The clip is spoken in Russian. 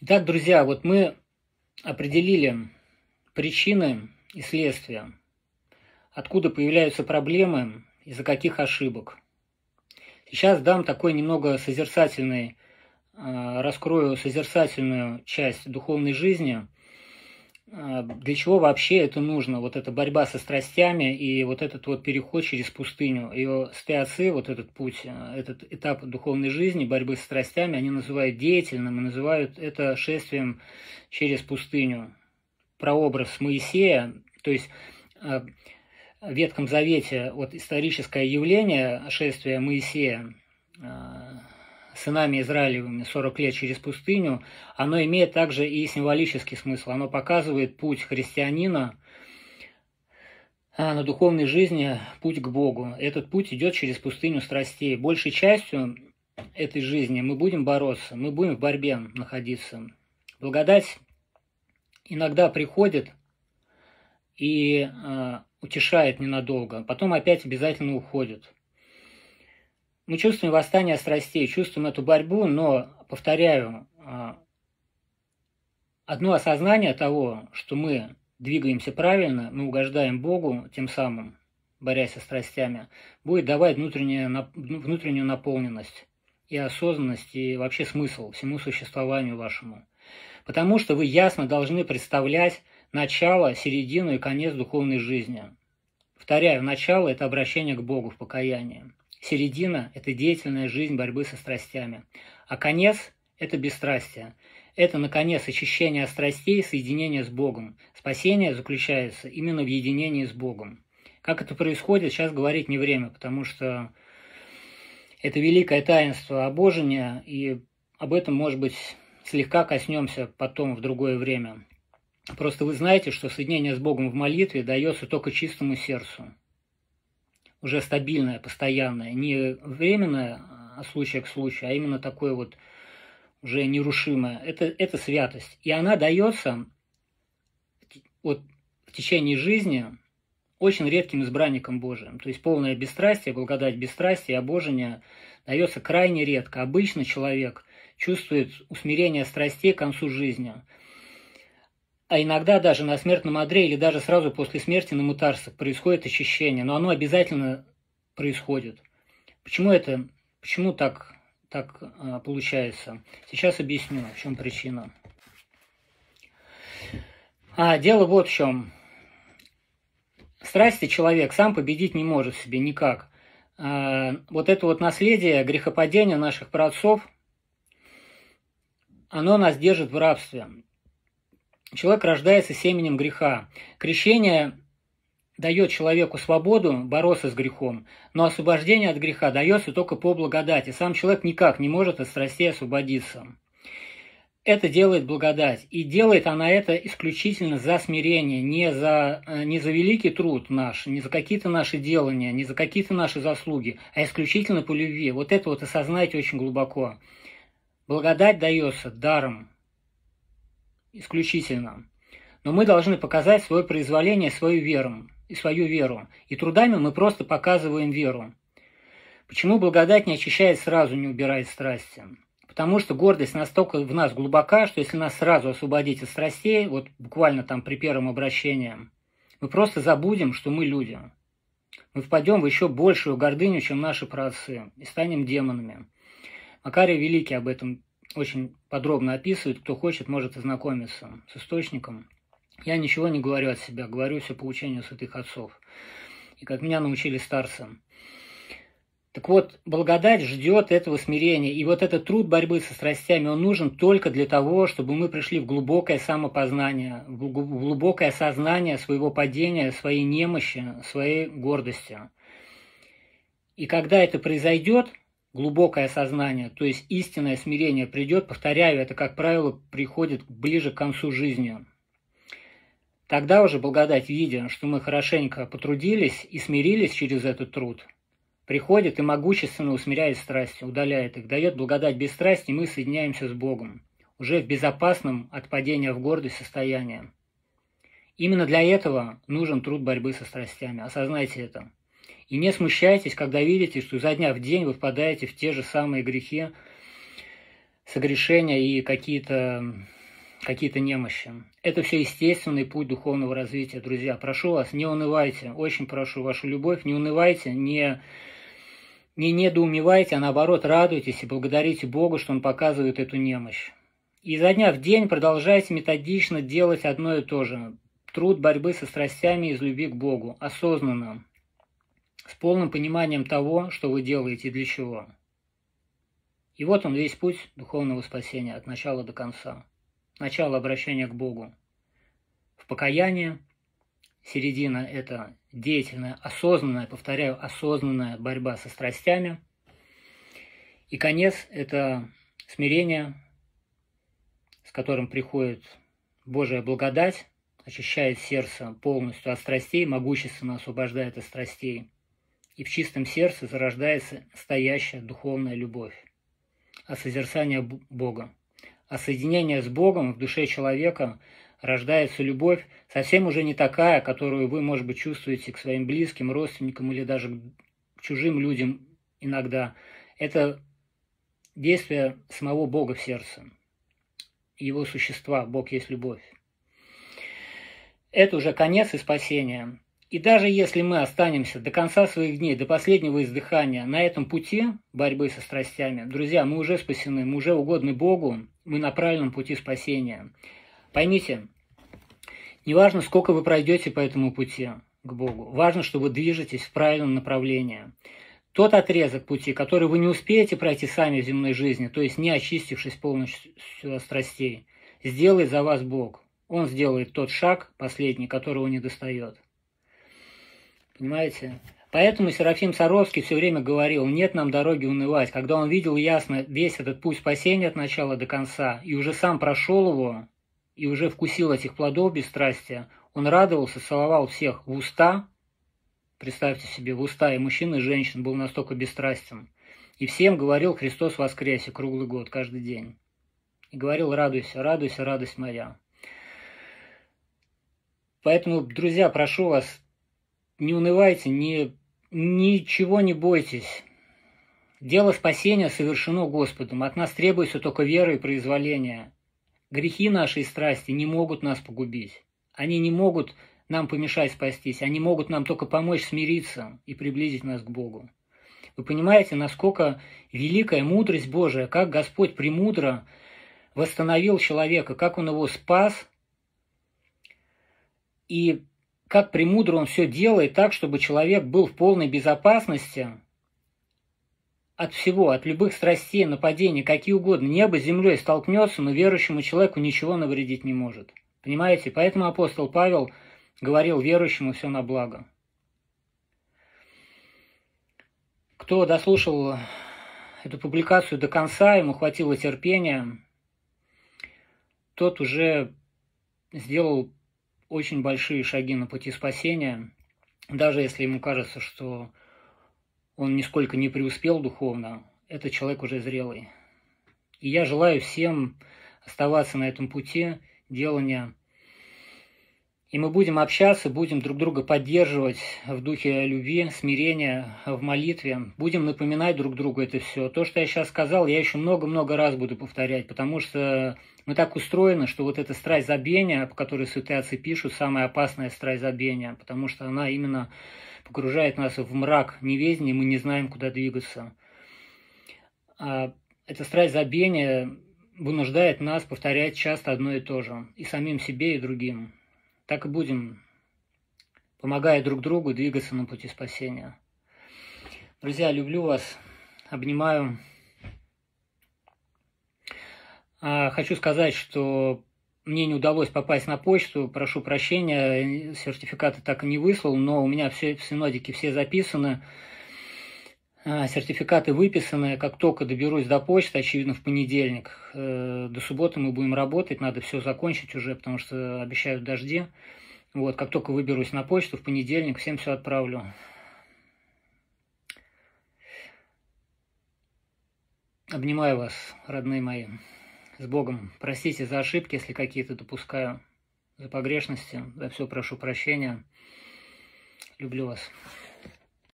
Итак, друзья, вот мы определили причины и следствия, откуда появляются проблемы, из-за каких ошибок. Сейчас дам такой немного созерцательный, а, раскрою созерцательную часть духовной жизни – для чего вообще это нужно, вот эта борьба со страстями и вот этот вот переход через пустыню. Ее стеоцы, вот этот путь, а, этот этап духовной жизни, борьбы с страстями, они называют деятельным и называют это шествием через пустыню. Прообраз Моисея, то есть а, в Ветхом Завете вот историческое явление шествия Моисея сынами Израилевыми 40 лет через пустыню, оно имеет также и символический смысл. Оно показывает путь христианина а, на духовной жизни, путь к Богу. Этот путь идет через пустыню страстей. Большей частью этой жизни мы будем бороться, мы будем в борьбе находиться. Благодать иногда приходит и э, утешает ненадолго, потом опять обязательно уходит. Мы чувствуем восстание страстей, чувствуем эту борьбу, но, повторяю, а, одно осознание того, что мы двигаемся правильно, мы угождаем Богу тем самым, борясь со страстями, будет давать внутреннюю, внутреннюю наполненность и осознанность, и вообще смысл всему существованию вашему. Потому что вы ясно должны представлять начало, середину и конец духовной жизни. Повторяю, начало – это обращение к Богу в покаянии. Середина – это деятельная жизнь борьбы со страстями. А конец – это бесстрастие. Это, наконец, очищение от страстей, соединение с Богом. Спасение заключается именно в единении с Богом. Как это происходит, сейчас говорить не время, потому что это великое таинство обожения, и об этом, может быть, слегка коснемся потом в другое время. Просто вы знаете, что соединение с Богом в молитве дается только чистому сердцу уже стабильное, постоянное, не временное от а случая к случаю, а именно такое вот уже нерушимое. Это, это святость. И она дается вот в течение жизни очень редким избранникам Божиим. То есть полное бесстрастие, благодать бесстрастия, обожение дается крайне редко. Обычно человек чувствует усмирение страстей к концу жизни – а иногда даже на смертном одре или даже сразу после смерти на мутарствах происходит очищение, но оно обязательно происходит. Почему это, почему так, так а, получается? Сейчас объясню, в чем причина. А, дело вот в чем. Страсти человек сам победить не может себе никак. А, вот это вот наследие грехопадения наших праотцов, оно нас держит в рабстве. Человек рождается семенем греха. Крещение дает человеку свободу бороться с грехом, но освобождение от греха дается только по благодати. Сам человек никак не может от страстей освободиться. Это делает благодать. И делает она это исключительно за смирение, не за, э, не за великий труд наш, не за какие-то наши делания, не за какие-то наши заслуги, а исключительно по любви. Вот это вот осознайте очень глубоко. Благодать дается даром, исключительно. Но мы должны показать свое произволение, свою веру, и свою веру. И трудами мы просто показываем веру. Почему благодать не очищает сразу, не убирает страсти? Потому что гордость настолько в нас глубока, что если нас сразу освободить от страстей, вот буквально там при первом обращении, мы просто забудем, что мы люди. Мы впадем в еще большую гордыню, чем наши праотцы, и станем демонами. Макарий Великий об этом очень подробно описывает. Кто хочет, может ознакомиться с источником. Я ничего не говорю от себя, говорю все по учению святых отцов. И как меня научили старцы. Так вот, благодать ждет этого смирения. И вот этот труд борьбы со страстями, он нужен только для того, чтобы мы пришли в глубокое самопознание, в глубокое осознание своего падения, своей немощи, своей гордости. И когда это произойдет, глубокое сознание, то есть истинное смирение придет, повторяю, это, как правило, приходит ближе к концу жизни. Тогда уже благодать, видя, что мы хорошенько потрудились и смирились через этот труд, приходит и могущественно усмиряет страсти, удаляет их, дает благодать без страсти, и мы соединяемся с Богом, уже в безопасном от падения в гордость состоянии. Именно для этого нужен труд борьбы со страстями. Осознайте это. И не смущайтесь, когда видите, что за дня в день вы впадаете в те же самые грехи, согрешения и какие-то какие немощи. Это все естественный путь духовного развития, друзья. Прошу вас, не унывайте, очень прошу вашу любовь, не унывайте, не, не недоумевайте, а наоборот радуйтесь и благодарите Бога, что Он показывает эту немощь. И изо дня в день продолжайте методично делать одно и то же. Труд борьбы со страстями из любви к Богу, осознанно, с полным пониманием того, что вы делаете и для чего. И вот он весь путь духовного спасения от начала до конца. Начало обращения к Богу в покаяние, середина – это деятельная, осознанная, повторяю, осознанная борьба со страстями, и конец – это смирение, с которым приходит Божья благодать, очищает сердце полностью от страстей, могущественно освобождает от страстей, и в чистом сердце зарождается настоящая духовная любовь, а созерцание Бога. А соединение с Богом в душе человека рождается любовь, совсем уже не такая, которую вы, может быть, чувствуете к своим близким, родственникам или даже к чужим людям иногда. Это действие самого Бога в сердце, его существа. Бог есть любовь. Это уже конец и спасение. И даже если мы останемся до конца своих дней, до последнего издыхания на этом пути борьбы со страстями, друзья, мы уже спасены, мы уже угодны Богу, мы на правильном пути спасения. Поймите, неважно, сколько вы пройдете по этому пути к Богу, важно, что вы движетесь в правильном направлении. Тот отрезок пути, который вы не успеете пройти сами в земной жизни, то есть не очистившись полностью от страстей, сделает за вас Бог. Он сделает тот шаг последний, которого не достает. Понимаете? Поэтому Серафим Саровский все время говорил, нет нам дороги унывать. Когда он видел ясно весь этот путь спасения от начала до конца, и уже сам прошел его, и уже вкусил этих плодов бесстрастия, он радовался, целовал всех в уста, представьте себе, в уста и мужчин, и женщин, был настолько бесстрастен. И всем говорил Христос воскресе круглый год, каждый день. И говорил, радуйся, радуйся, радость моя. Поэтому, друзья, прошу вас, не унывайте, не, ничего не бойтесь. Дело спасения совершено Господом. От нас требуется только вера и произволение. Грехи нашей страсти не могут нас погубить. Они не могут нам помешать спастись. Они могут нам только помочь смириться и приблизить нас к Богу. Вы понимаете, насколько великая мудрость Божия, как Господь премудро восстановил человека, как Он его спас, и как премудро он все делает так, чтобы человек был в полной безопасности от всего, от любых страстей, нападений, какие угодно. Небо с землей столкнется, но верующему человеку ничего навредить не может. Понимаете? Поэтому апостол Павел говорил верующему все на благо. Кто дослушал эту публикацию до конца, ему хватило терпения, тот уже сделал очень большие шаги на пути спасения, даже если ему кажется, что он нисколько не преуспел духовно, этот человек уже зрелый. И я желаю всем оставаться на этом пути делания и мы будем общаться, будем друг друга поддерживать в духе любви, смирения, в молитве. Будем напоминать друг другу это все. То, что я сейчас сказал, я еще много-много раз буду повторять, потому что мы так устроены, что вот эта страсть забвения, по которой святые отцы пишут, самая опасная страсть забвения, потому что она именно погружает нас в мрак неведения, мы не знаем, куда двигаться. А эта страсть забвения вынуждает нас повторять часто одно и то же, и самим себе, и другим. Так и будем, помогая друг другу, двигаться на пути спасения. Друзья, люблю вас, обнимаю. А, хочу сказать, что мне не удалось попасть на почту, прошу прощения, сертификаты так и не выслал, но у меня все в синодике все записаны. А, сертификаты выписаны. Как только доберусь до почты, очевидно, в понедельник, э, до субботы мы будем работать, надо все закончить уже, потому что обещают дожди. Вот, как только выберусь на почту, в понедельник всем все отправлю. Обнимаю вас, родные мои. С Богом. Простите за ошибки, если какие-то допускаю, за погрешности. За все прошу прощения. Люблю вас.